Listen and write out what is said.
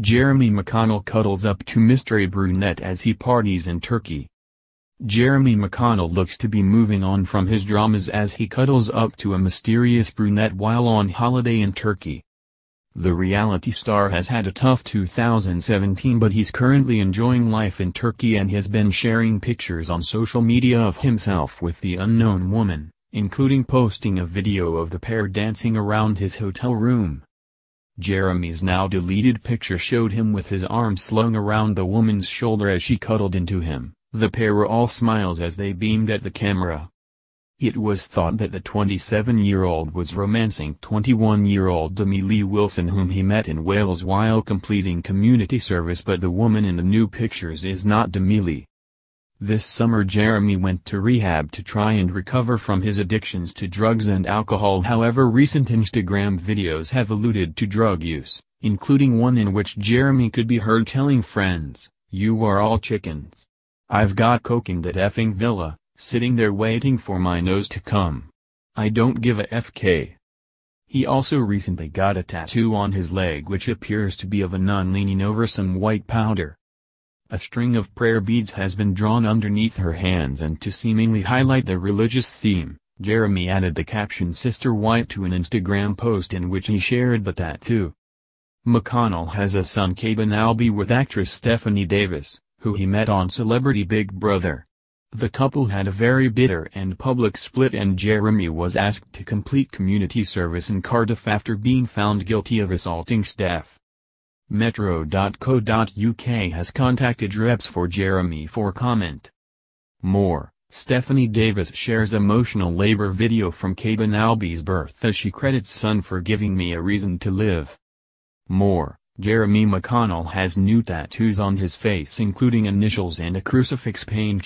Jeremy McConnell cuddles up to mystery brunette as he parties in Turkey. Jeremy McConnell looks to be moving on from his dramas as he cuddles up to a mysterious brunette while on holiday in Turkey. The reality star has had a tough 2017 but he's currently enjoying life in Turkey and has been sharing pictures on social media of himself with the unknown woman, including posting a video of the pair dancing around his hotel room. Jeremy's now deleted picture showed him with his arm slung around the woman's shoulder as she cuddled into him, the pair were all smiles as they beamed at the camera. It was thought that the 27-year-old was romancing 21-year-old Demi Lee Wilson whom he met in Wales while completing community service but the woman in the new pictures is not Demi Lee. This summer Jeremy went to rehab to try and recover from his addictions to drugs and alcohol however recent Instagram videos have alluded to drug use, including one in which Jeremy could be heard telling friends, you are all chickens. I've got coke in that effing villa, sitting there waiting for my nose to come. I don't give a FK. He also recently got a tattoo on his leg which appears to be of a nun leaning over some white powder. A string of prayer beads has been drawn underneath her hands and to seemingly highlight the religious theme, Jeremy added the caption Sister White to an Instagram post in which he shared the tattoo. McConnell has a son Caben Albi with actress Stephanie Davis, who he met on Celebrity Big Brother. The couple had a very bitter and public split and Jeremy was asked to complete community service in Cardiff after being found guilty of assaulting staff. Metro.co.uk has contacted reps for Jeremy for comment. More, Stephanie Davis shares emotional labor video from Caben Albi's birth as she credits son for giving me a reason to live. More, Jeremy McConnell has new tattoos on his face including initials and a crucifix paint